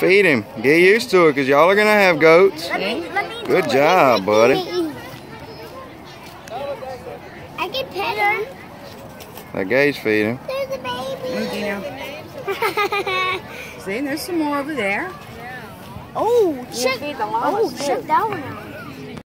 Feed him. Get used to it because y'all are going to have goats. Let me, let me Good job, buddy. I can pet her. That guy's feeding. him. There's a baby. See, there's some more over there. Oh, oh, check, oh, check that one out.